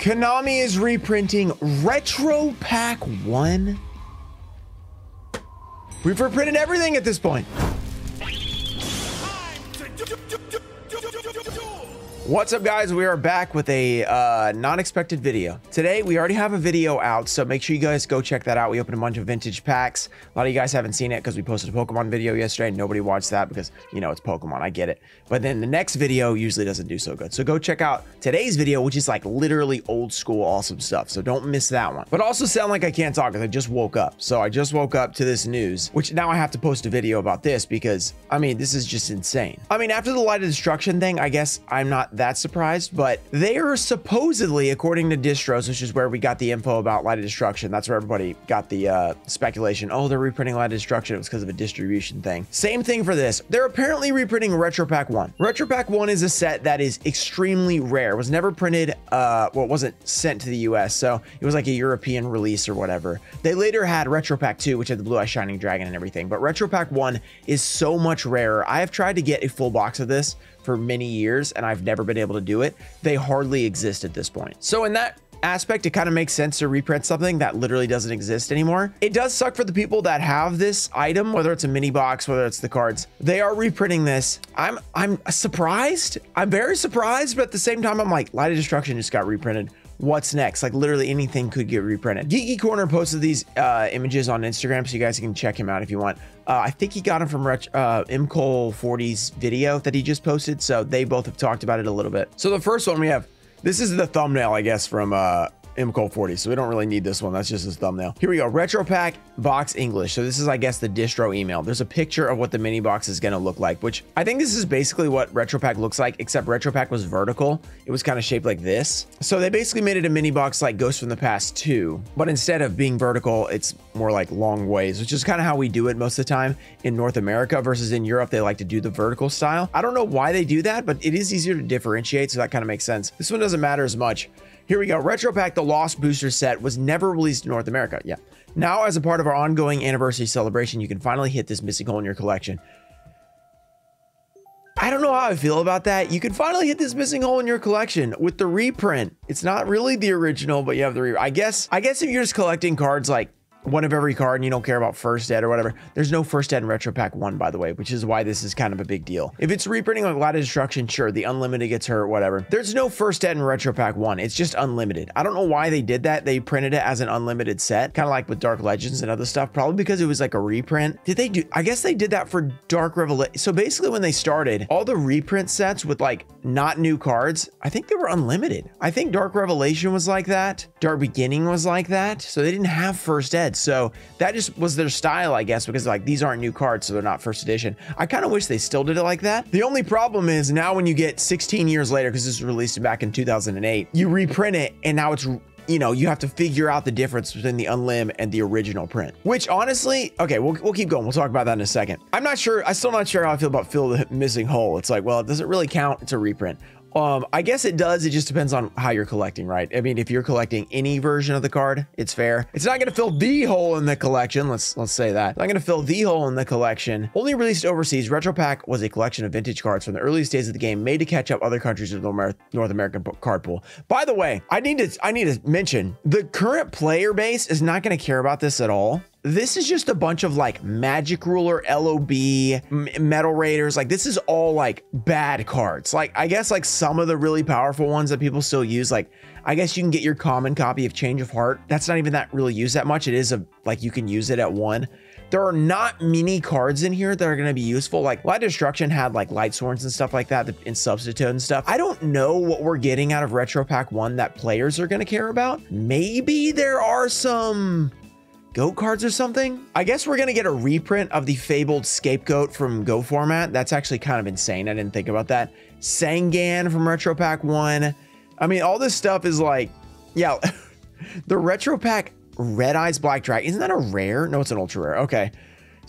Konami is reprinting Retro Pack 1. We've reprinted everything at this point. What's up guys? We are back with a uh, non-expected video. Today, we already have a video out, so make sure you guys go check that out. We opened a bunch of vintage packs. A lot of you guys haven't seen it because we posted a Pokemon video yesterday and nobody watched that because, you know, it's Pokemon. I get it. But then the next video usually doesn't do so good. So go check out today's video, which is like literally old school awesome stuff. So don't miss that one. But also sound like I can't talk because I just woke up. So I just woke up to this news, which now I have to post a video about this because, I mean, this is just insane. I mean, after the Light of Destruction thing, I guess I'm not that surprised, but they are supposedly, according to distros, which is where we got the info about Light of Destruction. That's where everybody got the uh, speculation. Oh, they're reprinting Light of Destruction. It was because of a distribution thing. Same thing for this. They're apparently reprinting Retro Pack 1. Retro Pack 1 is a set that is extremely rare. It was never printed, uh, well, it wasn't sent to the US, so it was like a European release or whatever. They later had Retro Pack 2, which had the Blue Eye Shining Dragon and everything, but Retro Pack 1 is so much rarer. I have tried to get a full box of this for many years and I've never been able to do it. They hardly exist at this point. So in that aspect, it kind of makes sense to reprint something that literally doesn't exist anymore. It does suck for the people that have this item, whether it's a mini box, whether it's the cards. They are reprinting this. I'm I'm surprised. I'm very surprised, but at the same time, I'm like, Light of Destruction just got reprinted. What's next? Like literally anything could get reprinted. Geeky Corner posted these uh, images on Instagram, so you guys can check him out if you want. Uh, I think he got them from Ret uh, Imcole 40's video that he just posted, so they both have talked about it a little bit. So the first one we have this is the thumbnail, I guess, from uh, MCole 40, so we don't really need this one. That's just his thumbnail. Here we go. Retro Pack Box English. So this is, I guess, the distro email. There's a picture of what the mini box is going to look like, which I think this is basically what Retro Pack looks like, except Retro Pack was vertical. It was kind of shaped like this. So they basically made it a mini box like Ghost from the Past 2, but instead of being vertical, it's more like long ways, which is kind of how we do it most of the time in North America versus in Europe. They like to do the vertical style. I don't know why they do that, but it is easier to differentiate. So that kind of makes sense. This one doesn't matter as much. Here we go. Retro Pack The Lost Booster Set was never released in North America. Yeah. Now, as a part of our ongoing anniversary celebration, you can finally hit this missing hole in your collection. I don't know how I feel about that. You can finally hit this missing hole in your collection with the reprint. It's not really the original, but you have the re I guess I guess if you're just collecting cards like one of every card and you don't care about first ed or whatever. There's no first ed in Retro Pack 1, by the way, which is why this is kind of a big deal. If it's reprinting like Light of Destruction, sure, the unlimited gets hurt, whatever. There's no first ed in Retro Pack 1. It's just unlimited. I don't know why they did that. They printed it as an unlimited set, kind of like with Dark Legends and other stuff, probably because it was like a reprint. Did they do, I guess they did that for Dark Revelation. So basically when they started, all the reprint sets with like not new cards, I think they were unlimited. I think Dark Revelation was like that. Dark Beginning was like that. So they didn't have first So that just was their style, I guess, because like these aren't new cards, so they're not first edition. I kind of wish they still did it like that. The only problem is now when you get 16 years later, because this was released back in 2008, you reprint it and now it's you know, you have to figure out the difference between the unlim and the original print, which honestly, okay, we'll, we'll keep going. We'll talk about that in a second. I'm not sure. I'm still not sure how I feel about fill the missing hole. It's like, well, it doesn't really count. It's a reprint. Um, I guess it does. It just depends on how you're collecting, right? I mean, if you're collecting any version of the card, it's fair. It's not going to fill the hole in the collection. Let's let's say that. It's not going to fill the hole in the collection. Only released overseas, Retro Pack was a collection of vintage cards from the earliest days of the game, made to catch up other countries of the North American card pool. By the way, I need to I need to mention the current player base is not going to care about this at all this is just a bunch of like magic ruler lob metal raiders like this is all like bad cards like i guess like some of the really powerful ones that people still use like i guess you can get your common copy of change of heart that's not even that really used that much it is a like you can use it at one there are not many cards in here that are going to be useful. Like Light Destruction had like Light Swords and stuff like that in Substitute and stuff. I don't know what we're getting out of Retro Pack 1 that players are going to care about. Maybe there are some goat cards or something. I guess we're gonna get a reprint of the fabled scapegoat from Go format. That's actually kind of insane. I didn't think about that. Sangan from Retro Pack 1. I mean, all this stuff is like, yeah, the Retro Pack Red Eyes Black Dragon. Isn't that a rare? No, it's an ultra rare. Okay.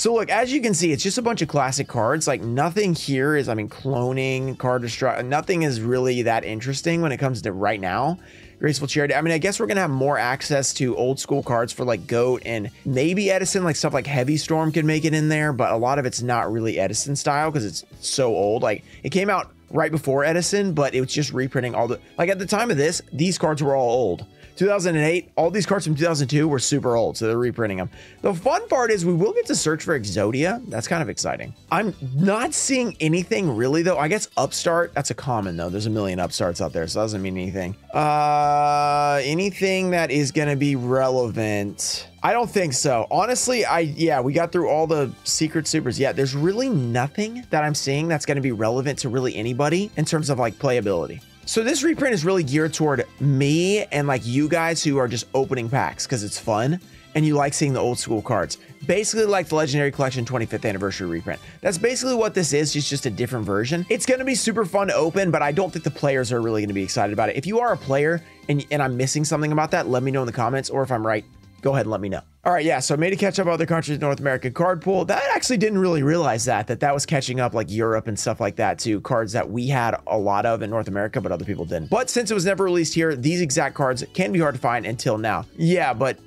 So look, as you can see, it's just a bunch of classic cards. Like nothing here is, I mean, cloning, card destruction, nothing is really that interesting when it comes to right now. Graceful Charity. I mean, I guess we're gonna have more access to old school cards for like Goat and maybe Edison, like stuff like Heavy Storm can make it in there, but a lot of it's not really Edison style because it's so old. Like it came out right before Edison, but it was just reprinting all the like at the time of this, these cards were all old. 2008, all these cards from 2002 were super old, so they're reprinting them. The fun part is we will get to search for Exodia. That's kind of exciting. I'm not seeing anything really though. I guess Upstart, that's a common though. There's a million Upstarts out there, so that doesn't mean anything. Uh, anything that is going to be relevant. I don't think so. Honestly, I yeah, we got through all the secret supers. Yeah, there's really nothing that I'm seeing that's going to be relevant to really anybody in terms of like playability. So this reprint is really geared toward me and like you guys who are just opening packs because it's fun and you like seeing the old school cards. Basically like the Legendary Collection 25th Anniversary reprint. That's basically what this is, it's just a different version. It's to be super fun to open, but I don't think the players are really to be excited about it. If you are a player and, and I'm missing something about that, let me know in the comments, or if I'm right, go ahead and let me know. All right, yeah, so I made a catch up other countries North American card pool. That actually didn't really realize that, that that was catching up like Europe and stuff like that too. Cards that we had a lot of in North America, but other people didn't. But since it was never released here, these exact cards can be hard to find until now. Yeah, but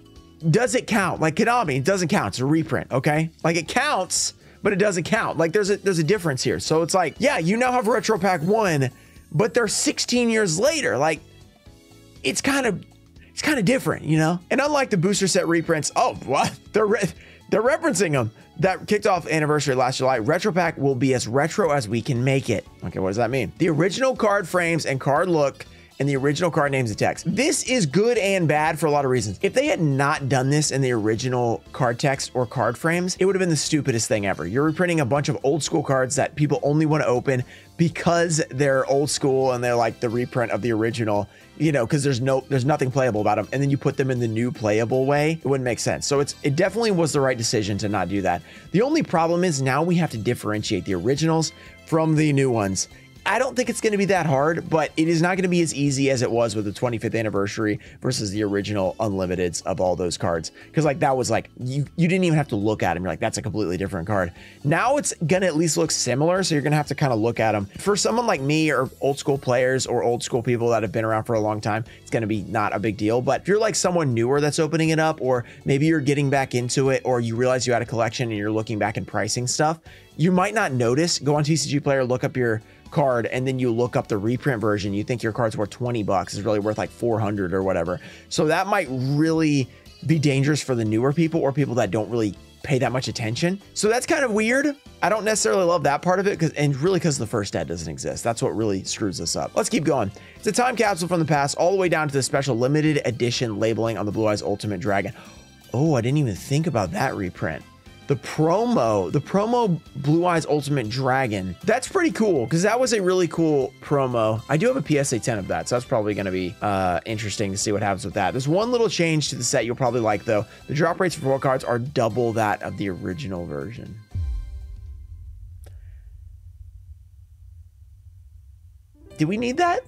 does it count? Like Konami, it doesn't count. It's a reprint, okay? Like it counts, but it doesn't count. Like there's a there's a difference here. So it's like, yeah, you now have Retro Pack 1, but they're 16 years later. Like it's kind of it's kind of different, you know? And unlike the booster set reprints, oh, what? They're re they're referencing them. That kicked off anniversary last July. Retro Pack will be as retro as we can make it. Okay, what does that mean? The original card frames and card look and the original card names and text. This is good and bad for a lot of reasons. If they had not done this in the original card text or card frames, it would have been the stupidest thing ever. You're reprinting a bunch of old school cards that people only want to open because they're old school and they're like the reprint of the original you know, because there's no, there's nothing playable about them, and then you put them in the new playable way, it wouldn't make sense. So it's, it definitely was the right decision to not do that. The only problem is now we have to differentiate the originals from the new ones. I don't think it's going to be that hard, but it is not going to be as easy as it was with the 25th anniversary versus the original unlimiteds of all those cards. Because like that was like you you didn't even have to look at them. You're like that's a completely different card. Now it's gonna at least look similar, so you're gonna have to kind of look at them. For someone like me or old school players or old school people that have been around for a long time, it's gonna be not a big deal. But if you're like someone newer that's opening it up, or maybe you're getting back into it, or you realize you had a collection and you're looking back and pricing stuff, you might not notice. Go on TCG Player, look up your card and then you look up the reprint version, you think your card's worth 20 bucks, is really worth like 400 or whatever. So that might really be dangerous for the newer people or people that don't really pay that much attention. So that's kind of weird. I don't necessarily love that part of it because and really because the first ed doesn't exist. That's what really screws us up. Let's keep going. It's a time capsule from the past all the way down to the special limited edition labeling on the Blue Eyes Ultimate Dragon. Oh, I didn't even think about that reprint the promo, the promo Blue Eyes Ultimate Dragon. That's pretty cool because that was a really cool promo. I do have a PSA 10 of that, so that's probably going to be uh, interesting to see what happens with that. There's one little change to the set you'll probably like though. The drop rates for four cards are double that of the original version. Do we need that?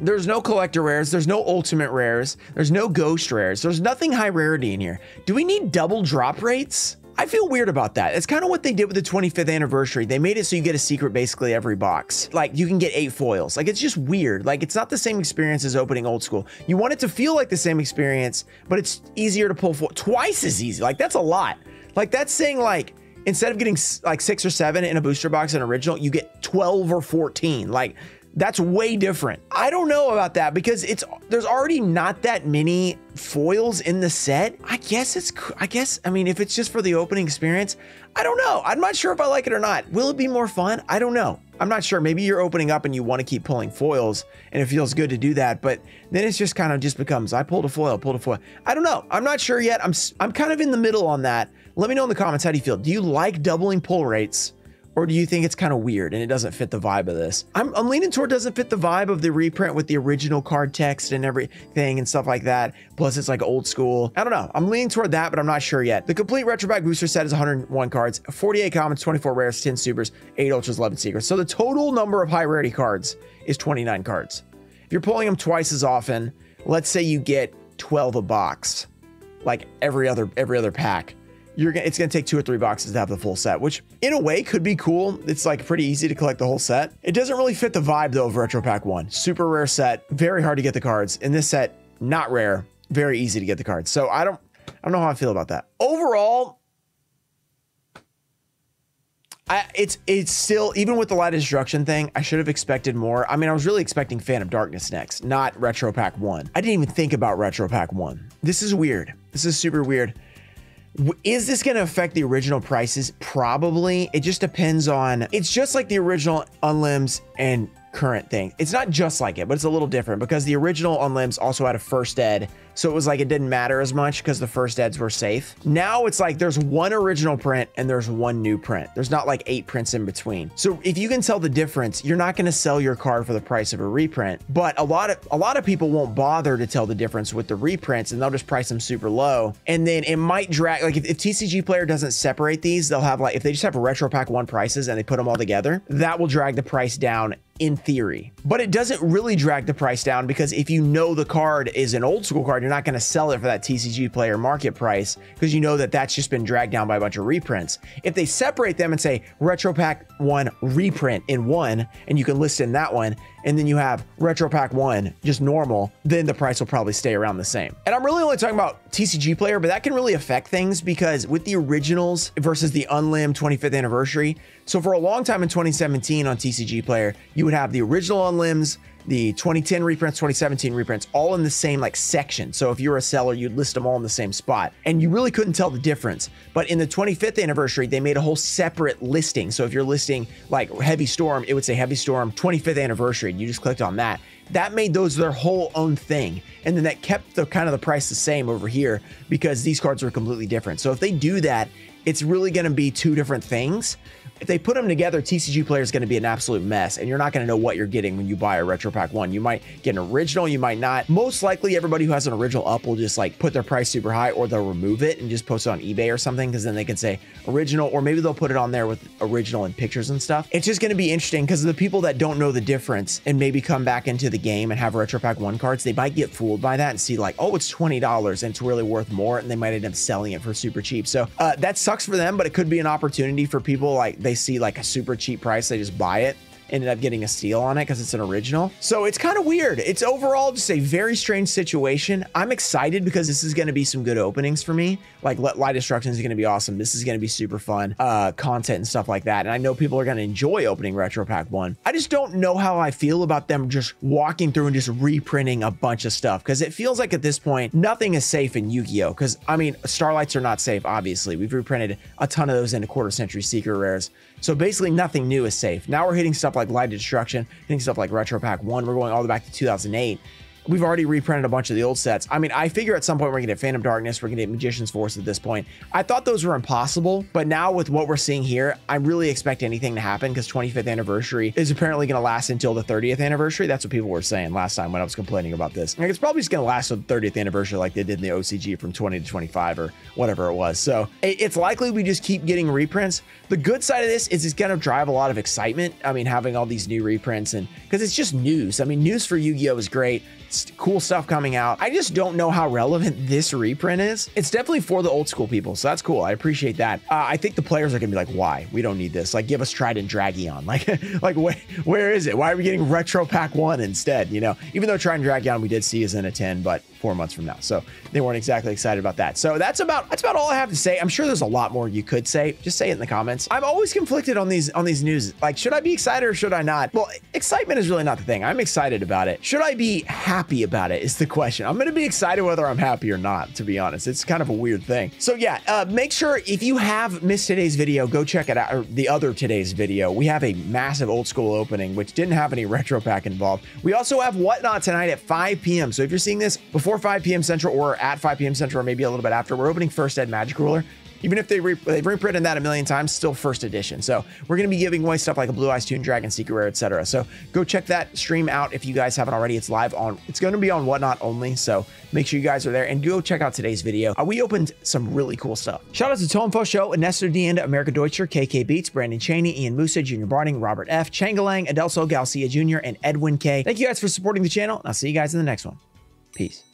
There's no collector rares, there's no ultimate rares, there's no ghost rares, there's nothing high rarity in here. Do we need double drop rates? I feel weird about that. It's kind of what they did with the 25th anniversary. They made it so you get a secret basically every box. Like you can get eight foils. Like it's just weird. Like it's not the same experience as opening old school. You want it to feel like the same experience, but it's easier to pull for twice as easy. Like that's a lot. Like that's saying like instead of getting like six or seven in a booster box in original, you get 12 or 14. Like that's way different. I don't know about that because it's there's already not that many foils in the set. I guess it's I guess I mean if it's just for the opening experience, I don't know. I'm not sure if I like it or not. Will it be more fun? I don't know. I'm not sure. Maybe you're opening up and you want to keep pulling foils and it feels good to do that, but then it's just kind of just becomes I pulled a foil, pulled a foil. I don't know. I'm not sure yet. I'm I'm kind of in the middle on that. Let me know in the comments how do you feel? Do you like doubling pull rates? Or do you think it's kind of weird and it doesn't fit the vibe of this? I'm, I'm leaning toward doesn't fit the vibe of the reprint with the original card text and everything and stuff like that. Plus, it's like old school. I don't know. I'm leaning toward that, but I'm not sure yet. The complete retro pack booster set is 101 cards, 48 commons, 24 rares, 10 supers, 8 ultras, 11 secrets. So the total number of high rarity cards is 29 cards. If you're pulling them twice as often, let's say you get 12 a box, like every other every other pack you're it's gonna take two or three boxes to have the full set, which in a way could be cool. It's like pretty easy to collect the whole set. It doesn't really fit the vibe though of Retro Pack 1. Super rare set, very hard to get the cards. In this set, not rare, very easy to get the cards. So I don't, I don't know how I feel about that. Overall, I, it's it's still even with the light destruction thing. I should have expected more. I mean, I was really expecting Phantom Darkness next, not Retro Pack One. I didn't even think about Retro Pack One. This is weird. This is super weird. Is this going to affect the original prices? Probably. It just depends on. It's just like the original Unlims and current thing. It's not just like it, but it's a little different because the original Unlims also had a first ed so it was like it didn't matter as much because the first eds were safe. Now it's like there's one original print and there's one new print. There's not like eight prints in between. So if you can tell the difference, you're not going to sell your card for the price of a reprint. But a lot of a lot of people won't bother to tell the difference with the reprints and they'll just price them super low. And then it might drag like if, if TCG player doesn't separate these, they'll have like if they just have retro pack one prices and they put them all together, that will drag the price down in theory. But it doesn't really drag the price down because if you know the card is an old school card, you're not going to sell it for that TCG player market price because you know that that's just been dragged down by a bunch of reprints. If they separate them and say Retro Pack 1 reprint in one, and you can list in that one, and then you have Retro Pack 1 just normal, then the price will probably stay around the same. And I'm really only talking about TCG player, but that can really affect things because with the originals versus the Unlim 25th anniversary, so for a long time in 2017 on TCG player, you would have the original Unlims, the 2010 reprints, 2017 reprints, all in the same like section. So if you're a seller, you'd list them all in the same spot. And you really couldn't tell the difference. But in the 25th anniversary, they made a whole separate listing. So if you're listing like Heavy Storm, it would say Heavy Storm 25th anniversary. And you just clicked on that. That made those their whole own thing. And then that kept the kind of the price the same over here because these cards were completely different. So if they do that, it's really going to be two different things if they put them together, TCG player is going to be an absolute mess, and you're not going to know what you're getting when you buy a Retro Pack 1. You might get an original, you might not. Most likely, everybody who has an original up will just like put their price super high, or they'll remove it and just post it on eBay or something, because then they can say original, or maybe they'll put it on there with original and pictures and stuff. It's just going to be interesting because the people that don't know the difference and maybe come back into the game and have Retro Pack 1 cards, they might get fooled by that and see like, oh, it's $20 and it's really worth more, and they might end up selling it for super cheap. So uh, that sucks for them, but it could be an opportunity for people like they see like a super cheap price, they just buy it ended up getting a steal on it because it's an original. So it's kind of weird. It's overall just a very strange situation. I'm excited because this is going to be some good openings for me. Like Light Destruction is going to be awesome. This is going to be super fun uh, content and stuff like that. And I know people are going to enjoy opening Retro Pack 1. I just don't know how I feel about them just walking through and just reprinting a bunch of stuff because it feels like at this point, nothing is safe in Yu-Gi-Oh! Because, I mean, Starlights are not safe, obviously. We've reprinted a ton of those into quarter century secret rares. So basically nothing new is safe. Now we're hitting stuff like Light Destruction, hitting stuff like Retro Pack 1. We're going all the way back to 2008. We've already reprinted a bunch of the old sets. I mean, I figure at some point we're gonna get Phantom Darkness, we're gonna get Magician's Force at this point. I thought those were impossible, but now with what we're seeing here, I really expect anything to happen because 25th anniversary is apparently gonna last until the 30th anniversary. That's what people were saying last time when I was complaining about this. Like, it's probably just gonna last to the 30th anniversary like they did in the OCG from 20 to 25 or whatever it was. So it's likely we just keep getting reprints. The good side of this is it's gonna drive a lot of excitement. I mean, having all these new reprints and because it's just news. I mean, news for Yu-Gi-Oh! is great cool stuff coming out. I just don't know how relevant this reprint is. It's definitely for the old school people, so that's cool. I appreciate that. Uh, I think the players are gonna be like, why? We don't need this. Like, give us Trident Dragion. Like, like wh where is it? Why are we getting Retro Pack 1 instead? You know, even though Trident Dragion we did see is in a 10, but four months from now. So they weren't exactly excited about that. So that's about that's about all I have to say. I'm sure there's a lot more you could say. Just say it in the comments. I'm always conflicted on these on these news. Like, should I be excited or should I not? Well, excitement is really not the thing. I'm excited about it. Should I be happy about it? Is the question. I'm gonna be excited whether I'm happy or not. To be honest, it's kind of a weird thing. So yeah, uh, make sure if you have missed today's video, go check it out. Or the other today's video. We have a massive old school opening which didn't have any retro pack involved. We also have whatnot tonight at 5 p.m. So if you're seeing this before before 5 p.m. Central or at 5 p.m. Central or maybe a little bit after. We're opening First Ed Magic Ruler. Even if they re they've reprinted that a million times, still first edition. So we're going to be giving away stuff like a Blue Eyes Toon Dragon, Secret Rare, etc. So go check that stream out if you guys haven't already. It's live on, it's going to be on Whatnot only. So make sure you guys are there and go check out today's video. Uh, we opened some really cool stuff. Shout out to Tomfo Show, Nestor Dienda, America Deutscher, KK Beats, Brandon Cheney, Ian Musa, Junior Barding, Robert F., Changalang, Adelso Garcia Jr., and Edwin K. Thank you guys for supporting the channel. I'll see you guys in the next one. Peace.